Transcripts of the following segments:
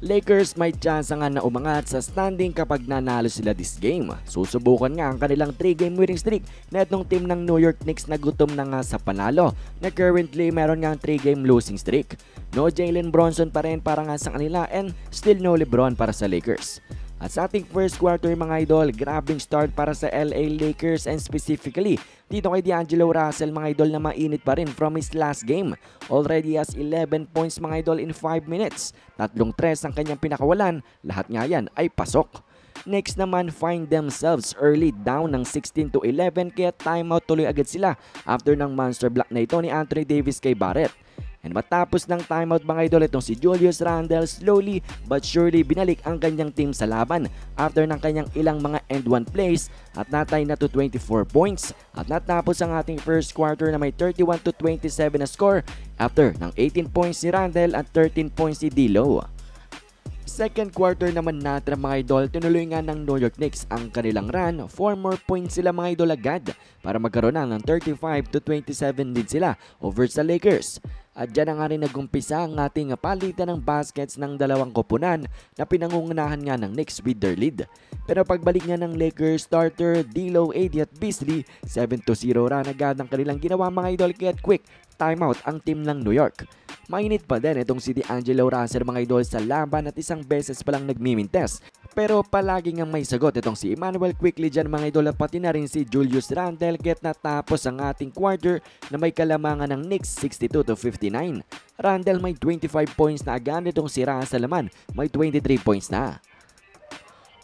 Lakers may chance nga na umangat sa standing kapag nanalo sila this game. Susubukan nga ang kanilang 3-game winning streak na itong team ng New York Knicks na gutom na nga sa panalo na currently meron nga ang 3-game losing streak. No Jalen Bronson pa rin para nga sa kanila and still no Lebron para sa Lakers. At sa ating first quarter mga idol, grabing start para sa LA Lakers and specifically dito kay D'Angelo Russell mga idol na mainit pa rin from his last game. Already has 11 points mga idol in 5 minutes. Tatlong tres ang kanyang pinakawalan, lahat nga yan ay pasok. Next naman, find themselves early down ng 16 to 11 kaya timeout tuloy agad sila after ng monster block na ito ni Anthony Davis kay Barrett. And matapos ng timeout mga idol itong si Julius Randle slowly but surely binalik ang kanyang team sa laban after ng kanyang ilang mga end one plays at natay na to 24 points at natapos ang ating first quarter na may 31 to 27 na score after ng 18 points si Randle at 13 points si D'Lo. Second quarter naman natin mga idol, tinuloy nga ng New York Knicks ang kanilang run. 4 more points sila mga idol agad para magkaroon na ng 35 to 27 din sila over sa Lakers. At dyan na nga rin nagumpisa ang ating palitan ng baskets ng dalawang koponan na pinangungunahan nga ng Knicks with their lead. Pero pagbalik nga ng Lakers starter D'Lo, AD at Beasley, 7-0 run agad ang kanilang ginawa mga idol kaya quick timeout ang team ng New York. Mainit pa din itong si D'Angelo Russell mga idol sa laban at isang beses palang nagmimintes. Pero palagi nga may sagot itong si Emmanuel quickly dyan mga idol at pati na rin si Julius Randle get natapos ang ating quarter na may kalamangan ng Knicks 62 to 59. Randle may 25 points na agad itong si Russell naman may 23 points na.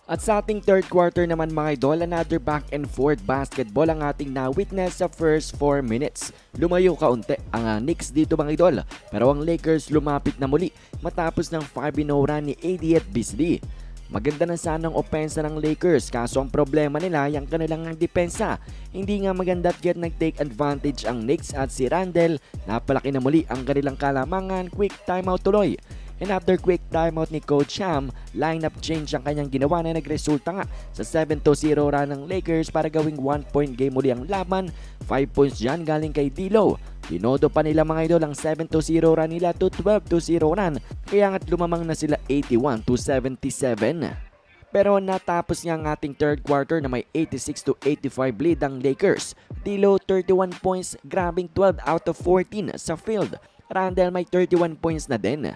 At sa ating third quarter naman mga idol, another back and forth basketball ang ating na-witness sa first 4 minutes. Lumayo kaunti ang uh, Knicks dito mga idol, pero ang Lakers lumapit na muli matapos ng 5-0 run ni AD at Beasley. Maganda na sana ang opensa ng Lakers kaso ang problema nila yung kanilang depensa. Hindi nga maganda at yet nag-take advantage ang Knicks at si Randall. Napalaki na muli ang kanilang kalamangan, quick timeout tuloy. And after quick timeout ni Coach Sham, lineup change ang kanyang ginawa na nagresulta nga sa 7-0 run ng Lakers para gawing 1 point game muli ang laban. 5 points dyan galing kay D'Lo. Tinodo pa nila mga idol ang 7-0 run nila to 12-0 run kaya nga't lumamang na sila 81 77. Pero natapos nga ang ating third quarter na may 86 to 85 lead ang Lakers. D'Lo 31 points, grabbing 12 out of 14 sa field. Randall may 31 points na din.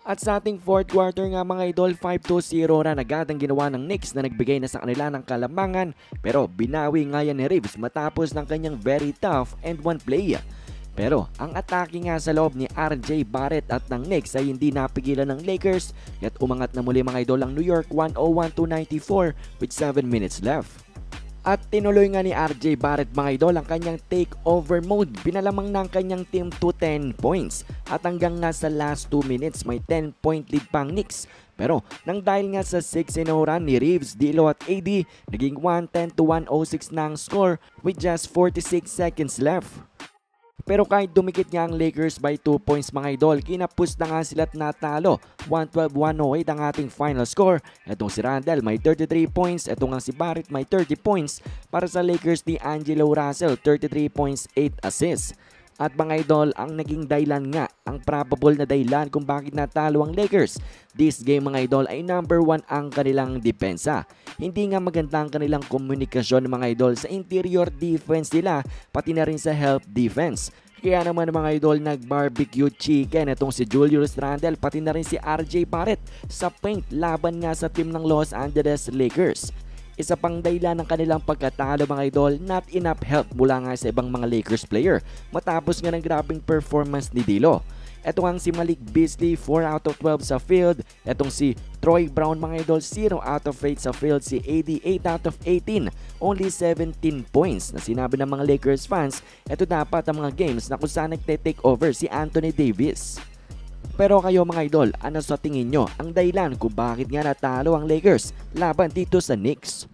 At sa ating fourth quarter nga mga idol, 5-2-0 na agad ang ginawa ng Knicks na nagbigay na sa kanila ng kalamangan pero binawi nga yan ni Reeves matapos ng kanyang very tough and one play. Pero ang atake nga sa loob ni RJ Barrett at ng Knicks ay hindi napigilan ng Lakers at umangat na muli mga idol ang New York 101-94 with 7 minutes left. At tinuloy nga ni RJ Barrett mga idol ang kanyang takeover mode. Binalamang ng kanyang team to 10 points. At hanggang nga sa last 2 minutes may 10 point lead pang Knicks. Pero nang dahil nga sa 6-0 run ni Reeves, Dilo at AD, naging 110 to 106 na score with just 46 seconds left. Pero kahit dumikit nga ang Lakers by 2 points mga idol, kinapus na nga sila at natalo. 112-108 ang ating final score. Etong si Randall may 33 points, etong nga si Barrett may 30 points. Para sa Lakers ni Angelo Russell, 33 points, 8 assists. At mga idol, ang naging dahilan nga, ang probable na dahilan kung bakit natalo ang Lakers. This game mga idol ay number 1 ang kanilang depensa. Hindi nga maganda ang kanilang komunikasyon mga idol sa interior defense nila, pati na rin sa help defense. Kaya naman mga idol nag-barbecue chicken itong si Julius Randle pati na rin si RJ Barrett sa paint laban nga sa team ng Los Angeles Lakers. Isa pang dahilan ng kanilang pagkatalo mga idol, not enough help mula nga sa ibang mga Lakers player matapos nga ng grabing performance ni Dilo. Ito ang si Malik Beasley 4 out of 12 sa field. Etong si Troy Brown mga idol 0 out of 8 sa field. Si AD 8 out of 18. Only 17 points na sinabi ng mga Lakers fans. Ito dapat ang mga games na kung saan nagte-take over si Anthony Davis. Pero kayo mga idol, ano sa tingin nyo ang dahilan kung bakit nga natalo ang Lakers laban dito sa Knicks?